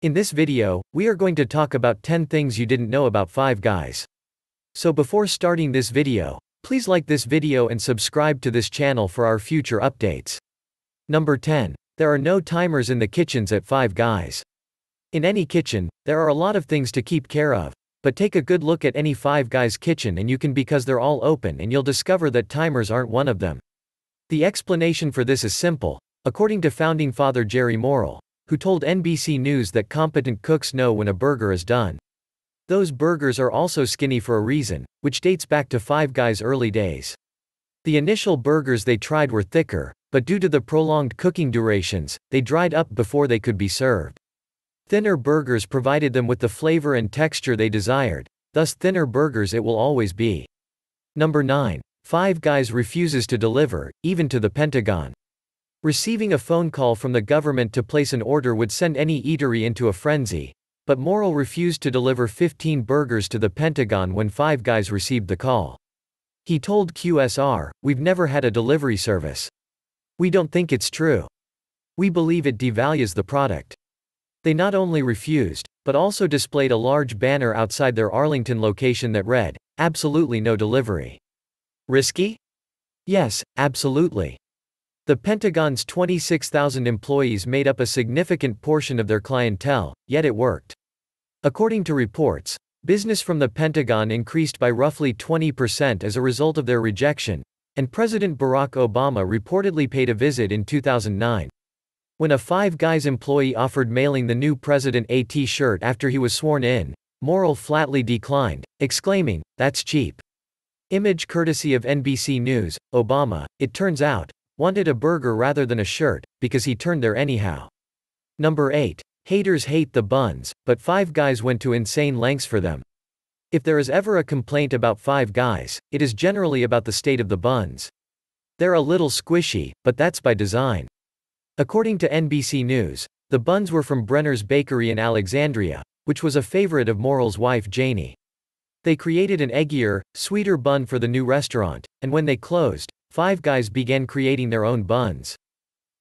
In this video, we are going to talk about 10 things you didn't know about Five Guys. So before starting this video, please like this video and subscribe to this channel for our future updates. Number 10. There are no timers in the kitchens at Five Guys. In any kitchen, there are a lot of things to keep care of, but take a good look at any Five Guys kitchen and you can because they're all open and you'll discover that timers aren't one of them. The explanation for this is simple, according to founding father Jerry Murrell who told NBC News that competent cooks know when a burger is done. Those burgers are also skinny for a reason, which dates back to Five Guys' early days. The initial burgers they tried were thicker, but due to the prolonged cooking durations, they dried up before they could be served. Thinner burgers provided them with the flavor and texture they desired, thus thinner burgers it will always be. Number 9. Five Guys refuses to deliver, even to the Pentagon. Receiving a phone call from the government to place an order would send any eatery into a frenzy, but Murrell refused to deliver 15 burgers to the Pentagon when Five Guys received the call. He told QSR, We've never had a delivery service. We don't think it's true. We believe it devalues the product. They not only refused, but also displayed a large banner outside their Arlington location that read, Absolutely no delivery. Risky? Yes, absolutely. The Pentagon's 26,000 employees made up a significant portion of their clientele, yet it worked. According to reports, business from the Pentagon increased by roughly 20% as a result of their rejection, and President Barack Obama reportedly paid a visit in 2009. When a Five Guys employee offered mailing the new president a t-shirt after he was sworn in, Murrell flatly declined, exclaiming, that's cheap. Image courtesy of NBC News, Obama, it turns out, Wanted a burger rather than a shirt, because he turned there anyhow. Number 8. Haters hate the buns, but Five Guys went to insane lengths for them. If there is ever a complaint about Five Guys, it is generally about the state of the buns. They're a little squishy, but that's by design. According to NBC News, the buns were from Brenner's Bakery in Alexandria, which was a favorite of Murrell's wife Janie. They created an eggier, sweeter bun for the new restaurant, and when they closed, Five Guys began creating their own buns.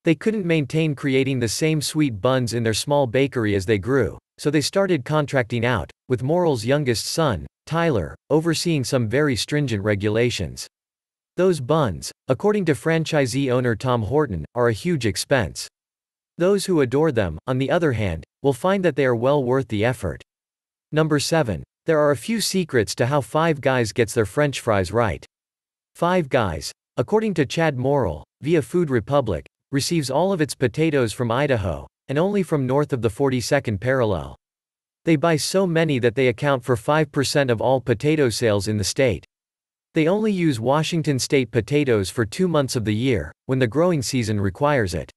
They couldn't maintain creating the same sweet buns in their small bakery as they grew, so they started contracting out, with Murrell's youngest son, Tyler, overseeing some very stringent regulations. Those buns, according to franchisee owner Tom Horton, are a huge expense. Those who adore them, on the other hand, will find that they are well worth the effort. Number 7. There are a few secrets to how Five Guys gets their french fries right. Five Guys, According to Chad Murrell, via Food Republic, receives all of its potatoes from Idaho, and only from north of the 42nd parallel. They buy so many that they account for 5% of all potato sales in the state. They only use Washington state potatoes for two months of the year, when the growing season requires it.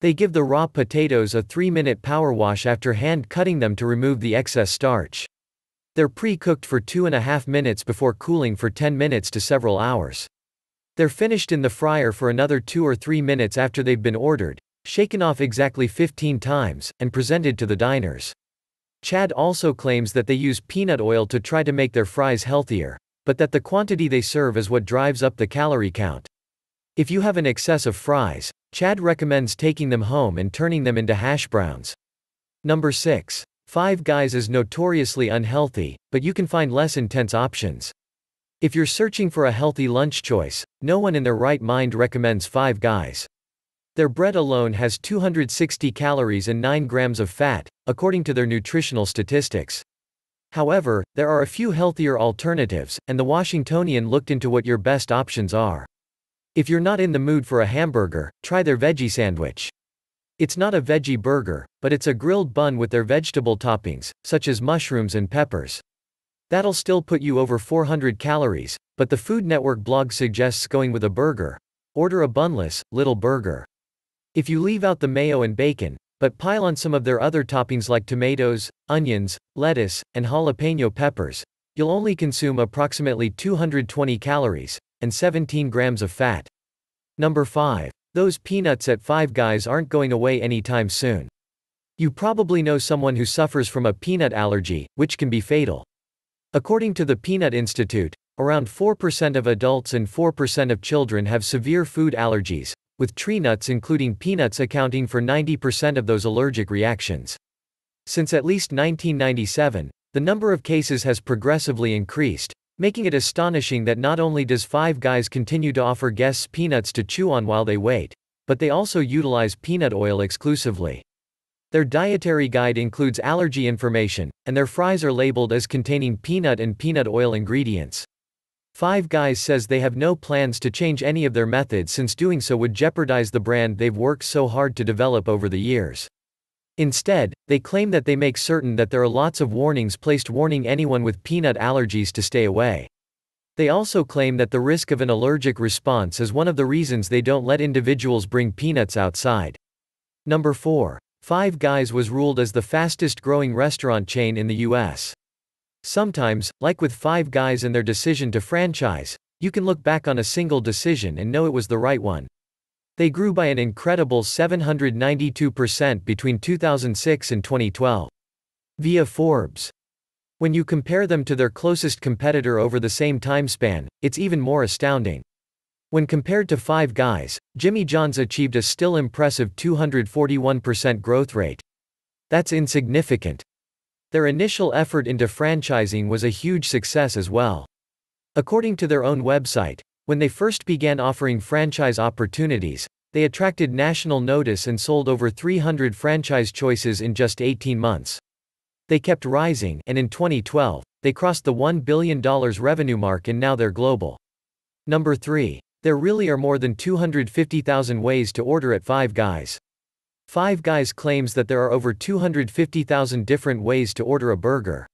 They give the raw potatoes a 3 minute power wash after hand cutting them to remove the excess starch. They're pre cooked for 2.5 minutes before cooling for 10 minutes to several hours. They're finished in the fryer for another 2 or 3 minutes after they've been ordered, shaken off exactly 15 times, and presented to the diners. Chad also claims that they use peanut oil to try to make their fries healthier, but that the quantity they serve is what drives up the calorie count. If you have an excess of fries, Chad recommends taking them home and turning them into hash browns. Number 6. Five Guys is notoriously unhealthy, but you can find less intense options. If you're searching for a healthy lunch choice, no one in their right mind recommends Five Guys. Their bread alone has 260 calories and 9 grams of fat, according to their nutritional statistics. However, there are a few healthier alternatives, and the Washingtonian looked into what your best options are. If you're not in the mood for a hamburger, try their veggie sandwich. It's not a veggie burger, but it's a grilled bun with their vegetable toppings, such as mushrooms and peppers. That'll still put you over 400 calories, but the Food Network blog suggests going with a burger. Order a bunless, little burger. If you leave out the mayo and bacon, but pile on some of their other toppings like tomatoes, onions, lettuce, and jalapeno peppers, you'll only consume approximately 220 calories and 17 grams of fat. Number 5. Those peanuts at Five Guys aren't going away anytime soon. You probably know someone who suffers from a peanut allergy, which can be fatal. According to the Peanut Institute, around 4% of adults and 4% of children have severe food allergies, with tree nuts including peanuts accounting for 90% of those allergic reactions. Since at least 1997, the number of cases has progressively increased, making it astonishing that not only does Five Guys continue to offer guests peanuts to chew on while they wait, but they also utilize peanut oil exclusively. Their dietary guide includes allergy information, and their fries are labeled as containing peanut and peanut oil ingredients. Five Guys says they have no plans to change any of their methods since doing so would jeopardize the brand they've worked so hard to develop over the years. Instead, they claim that they make certain that there are lots of warnings placed warning anyone with peanut allergies to stay away. They also claim that the risk of an allergic response is one of the reasons they don't let individuals bring peanuts outside. Number 4. Five Guys was ruled as the fastest growing restaurant chain in the US. Sometimes, like with Five Guys and their decision to franchise, you can look back on a single decision and know it was the right one. They grew by an incredible 792% between 2006 and 2012. Via Forbes. When you compare them to their closest competitor over the same time span, it's even more astounding. When compared to Five Guys, Jimmy John's achieved a still impressive 241% growth rate. That's insignificant. Their initial effort into franchising was a huge success as well. According to their own website, when they first began offering franchise opportunities, they attracted national notice and sold over 300 franchise choices in just 18 months. They kept rising, and in 2012, they crossed the $1 billion revenue mark and now they're global. Number 3. There really are more than 250,000 ways to order at Five Guys. Five Guys claims that there are over 250,000 different ways to order a burger.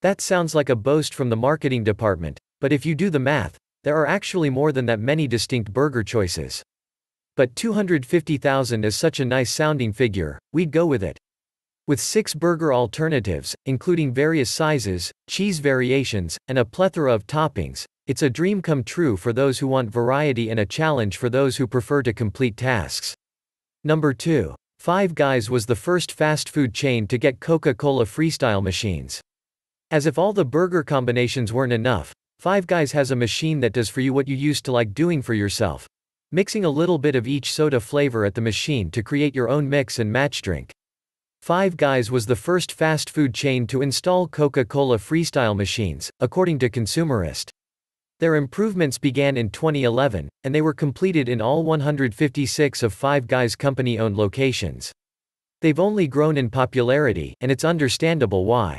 That sounds like a boast from the marketing department, but if you do the math, there are actually more than that many distinct burger choices. But 250,000 is such a nice sounding figure, we'd go with it. With six burger alternatives, including various sizes, cheese variations, and a plethora of toppings, it's a dream come true for those who want variety and a challenge for those who prefer to complete tasks. Number 2. Five Guys was the first fast food chain to get Coca Cola freestyle machines. As if all the burger combinations weren't enough, Five Guys has a machine that does for you what you used to like doing for yourself. Mixing a little bit of each soda flavor at the machine to create your own mix and match drink. Five Guys was the first fast food chain to install Coca-Cola Freestyle machines, according to Consumerist. Their improvements began in 2011, and they were completed in all 156 of Five Guys company-owned locations. They've only grown in popularity, and it's understandable why.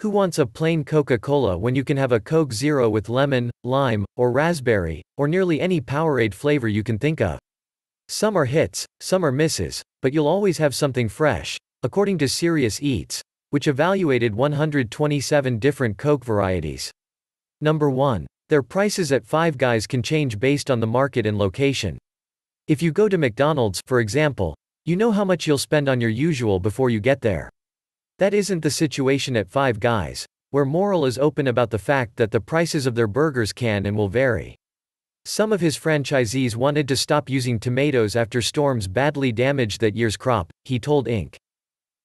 Who wants a plain Coca-Cola when you can have a Coke Zero with lemon, lime, or raspberry, or nearly any Powerade flavor you can think of? Some are hits, some are misses, but you'll always have something fresh, according to Serious Eats, which evaluated 127 different Coke varieties. Number 1. Their prices at Five Guys can change based on the market and location. If you go to McDonald's, for example, you know how much you'll spend on your usual before you get there. That isn't the situation at Five Guys, where Murrell is open about the fact that the prices of their burgers can and will vary. Some of his franchisees wanted to stop using tomatoes after storms badly damaged that year's crop, he told Inc.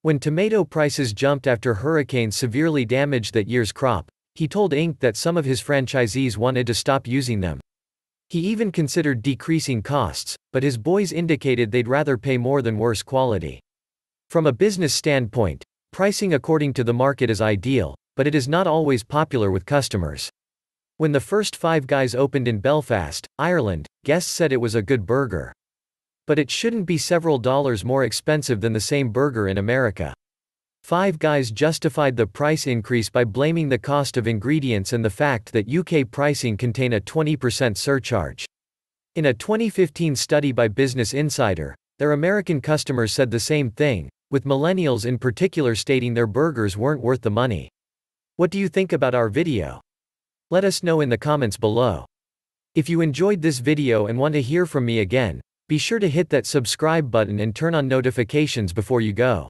When tomato prices jumped after hurricanes severely damaged that year's crop, he told Inc. that some of his franchisees wanted to stop using them. He even considered decreasing costs, but his boys indicated they'd rather pay more than worse quality. From a business standpoint, Pricing according to the market is ideal, but it is not always popular with customers. When the first Five Guys opened in Belfast, Ireland, guests said it was a good burger. But it shouldn't be several dollars more expensive than the same burger in America. Five Guys justified the price increase by blaming the cost of ingredients and the fact that UK pricing contain a 20% surcharge. In a 2015 study by Business Insider, their American customers said the same thing, with millennials in particular stating their burgers weren't worth the money. What do you think about our video? Let us know in the comments below. If you enjoyed this video and want to hear from me again, be sure to hit that subscribe button and turn on notifications before you go.